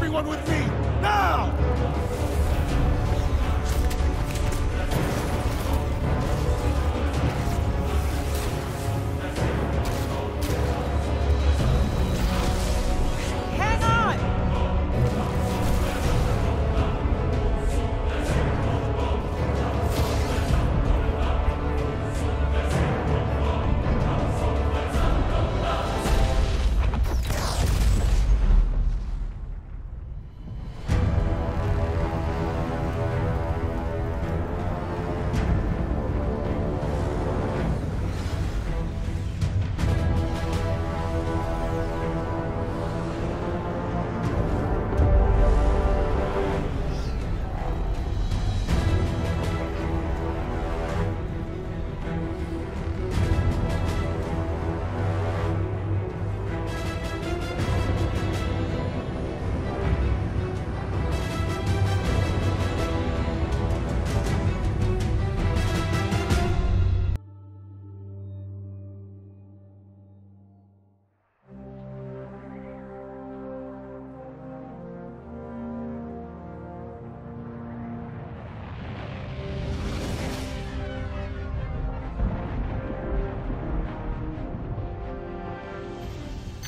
Everyone with me, now!